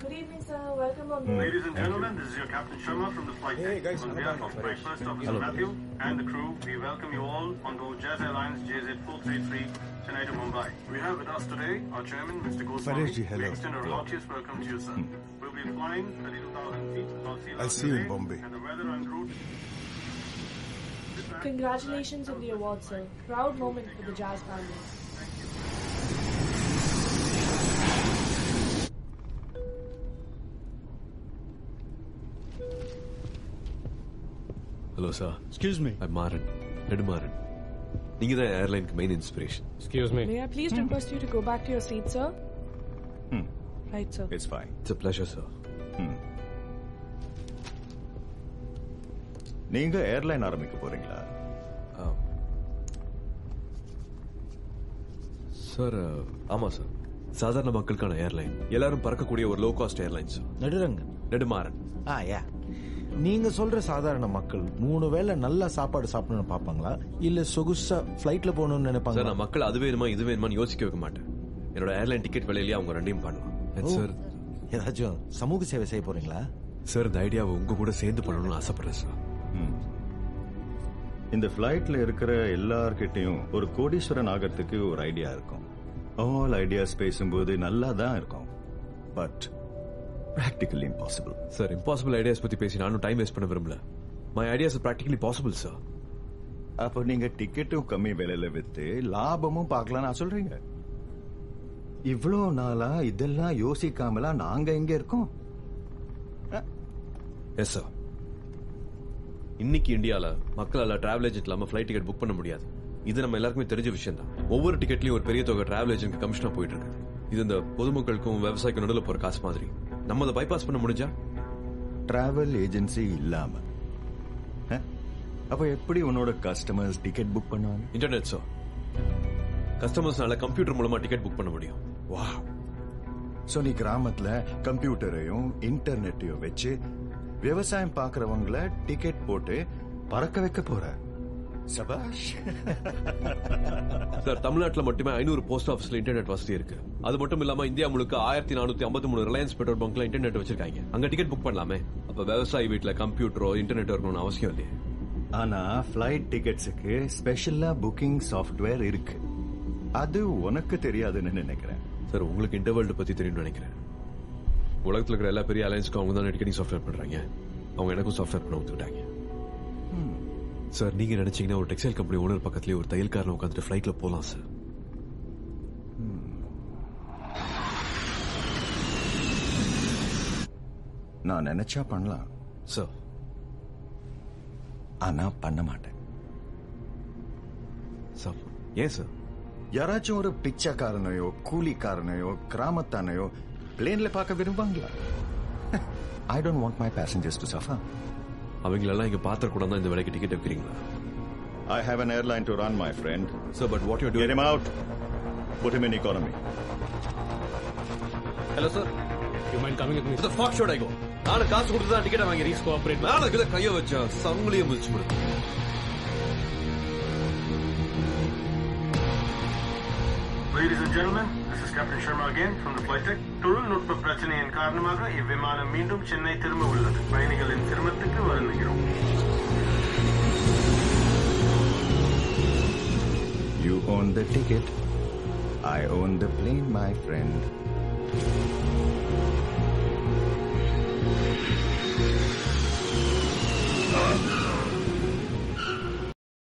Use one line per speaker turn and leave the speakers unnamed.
sir. Welcome on board.
Ladies and gentlemen, this is your Captain Sharma from the flight
Hey,
deck.
guys,
On
hello,
behalf of Flight First Officer Matthew and the crew, we welcome you all on board Jazz Airlines JZ433 Chennai to Mumbai. We have with us today our chairman, Mr. Goswami.
Paresh ji, hello.
We extend our heartiest welcome to you, sir. Hmm. We'll be flying 32,000 feet above sea
I'll see you in Bombay.
And the weather en route
Congratulations on the award, sir. Proud moment for the Jazz family.
Hello sir
Excuse me.
I Maran Nedumaran நீங்க தான் ஏர்லைனுக்கு main inspiration
Excuse me.
May I please request you to go back to your seat, sir?
Hmm.
Right, sir.
It's fine
it's a pleasure sir
நீங்க airline ஆரம்பிக்க போறீங்களா?
Sir ஆமா sir சாதாரண மக்களுக்கான airline எல்லாரும் பறக்கக்கூடிய ஒரு low cost airline sir
Nadurangan
Nedumaran
ஆ யா நீங்க சொல்ற சாதாரண மக்கள் மூணு வேளை நல்ல சாப்பாடு சாப்பிடணும்னு பாப்பாங்களா இல்ல சொகுசா ஃபிளைட்ல போகணும்னு
சார்
நினைப்பாங்களா
நான் மக்கள் அது வேணுமா இது வேணுமான்னு யோசிக்க வைக்க மாட்டேன். என்னோட ஏர்லைன் டிக்கெட் விலையிலேயே அவங்க ரெண்டையும் And சார்
ஏதாச்சும் சமூக சேவை செய்ய போறீங்களா?
சார் இந்த ஐடியாவை உங்க கூட சேர்ந்து பண்ணணும்னு ஆசைப்படுறேன் சார்
இந்த ஃபிளைட்ல இருக்கிற எல்லார்கிட்டயும் ஒரு கோடீஸ்வரன் ஆகிறதுக்கு ஒரு ஐடியா இருக்கும். ஆல் ஐடியாஸ் பேசும்போது நல்லா தான் இருக்கும். But practically impossible
sir impossible ideas பத்தி பேசி நானும் டைம் வேஸ்ட் பண்ண விரும்பல. My ideas practically possible sir
அப்போ நீங்க டிக்கெட்டும் கம்மி விலையில வித்து லாபமும் பார்க்கலாம் சொல்றீங்க. இவ்வளோ நாளா இதெல்லாம் யோசிக்காமலா நாங்க எங்க இருக்கோம்?
எஸ் சார் இன்னைக்கு இந்தியால மக்களால டிராவல் ஏஜென்ட் இல்லாம ஃபிளைட் டிக்கெட் புக் பண்ண முடியாது. இது நம்ம எல்லாருக்குமே தெரிஞ்ச விஷயம் தான் ஒவ்வொரு டிக்கெட்லயும் ஒரு பெரிய தொகை டிராவல் ஏஜென்ட் கமிஷனா போயிட்டு இருக்கு இது இந்த பொதுமக்களுக்கும் விவசாயிக்கும் நடுவில் போற காசு மாதிரி. நம்ம அதை பைபாஸ் பண்ண முடிஞ்சா?
டிராவல் ஏஜென்சி இல்லாம? அப்ப எப்படி உன்னோட கஸ்டமர்ஸ் டிக்கெட் புக் பண்ணுவாங்க?
இன்டர்நெட் சார் கஸ்டமர்ஸ்னால கம்ப்யூட்டர் மூலமா டிக்கெட் புக் பண்ண முடியும்.
வா சோ நீ கிராமத்துல கம்ப்யூட்டரையும் இன்டர்நெட்டையும் வச்சு விவசாயம் பாக்குறவங்கள டிக்கெட் போட்டு பறக்க வைக்க போற. சபாஷ்.
சார் தமிழ்நாட்டுல மட்டுமே ஐநூறு போஸ்ட் ஆஃபீஸ்ல இன்டர்நெட் வசதி இருக்கு. அது மட்டும் இல்லாம இந்தியா முழுக்க ஆயிரத்தி நானூத்தி ஐம்பத்தி மூணு ரிலையன்ஸ் பெட்ரோல் பங்க்ல இன்டர்நெட் வச்சிருக்காங்க. அங்க டிக்கெட் புக் பண்ணலாமே. அப்ப விவசாயி வீட்டுல கம்ப்யூட்டரோ இன்டர்நெட் இருக்கணும்னு அவசியம் இல்லையே.
ஆனா ஃபிளைட் டிக்கெட்ஸுக்கு ஸ்பெஷலா புக்கிங் சாஃப்ட்வேர் இருக்கு. அது உனக்கு தெரியாதுன்னு நினைக்கிறேன்.
சார் உங்களுக்கு இன்டர்வர்ல்டு பத்தி தெரியும்னு நினைக்கிறேன். உலகத்துல இருக்கிற எல்லா பெரிய அலைன்ஸ்க்கும் அவங்க தான் டிக்கெட்டிங் சாஃப்ட்வேர் பண்றாங்க. அவங்க எனக்கும் சாஃப்ட்வேர் பண்ண ஒத்துக்கிட்டாங்க. சார் நீங்க நினைச்சீங்கன்னா ஒரு டெக்ஸ்டைல் கம்பெனி ஓனர் பக்கத்துலயே ஒரு தையல்காரன் உட்காந்துட்டு ஃபிளைட்ல போலாம் சார்.
நான் நினைச்சா பண்ணலாம்.
சார்.
ஆனா பண்ண மாட்டேன்.
சார் ஏன் சார்?
யாராச்சும் ஒரு பிச்சைக்காரனையோ கூலிக்காரனையோ கிராமத்தானையோ பிளேன்ல பார்க்க விரும்புவாங்களா? I don't want my passengers to suffer
அவங்களெல்லாம் இங்க பாத்திர கூட தான் இந்த விலைக்கு டிக்கெட் வைக்கிறீங்களா
I have an airline to run, my friend.
Sir but what you
Get him out. Put him in economy.
Hello sir
You mind coming with me?
இந்த fog ஷோட் ஆகும் நானும் காசு கொடுத்து தான் டிக்கெட் வாங்கி ரீஸ் கோஆபரேட் மேல இருக்கிற கைய வச்சா சங்கிலிய முடிச்சு முடியும்
Ladies and gentlemen, this is Captain Sharma again from the flight deck. தொழில்நுட்ப பிரச்சனையின் காரணமாக இவ்விமானம் மீண்டும் சென்னை திரும்ப உள்ளது பயணிகளின் சிரமத்துக்கு வருந்துகிறோம்
You own the ticket. I own the plane, my friend.